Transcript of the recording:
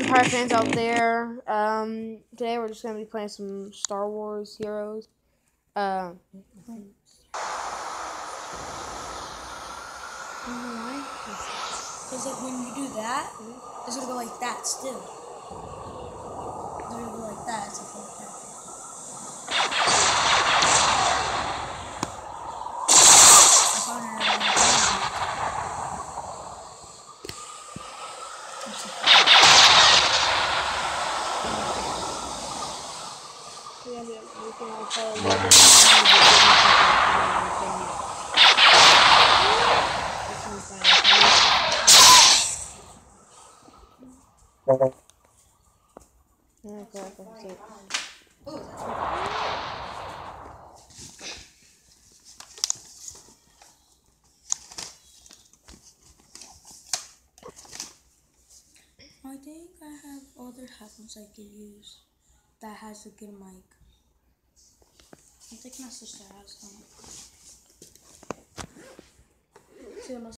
Empire fans out there. Um, today we're just gonna be playing some Star Wars Heroes. Uh, Because like when you do that, it's gonna go like that still. It's gonna go like that. I think I have other headphones I could use that has a good mic. Να σου στεράζω. Θέλω να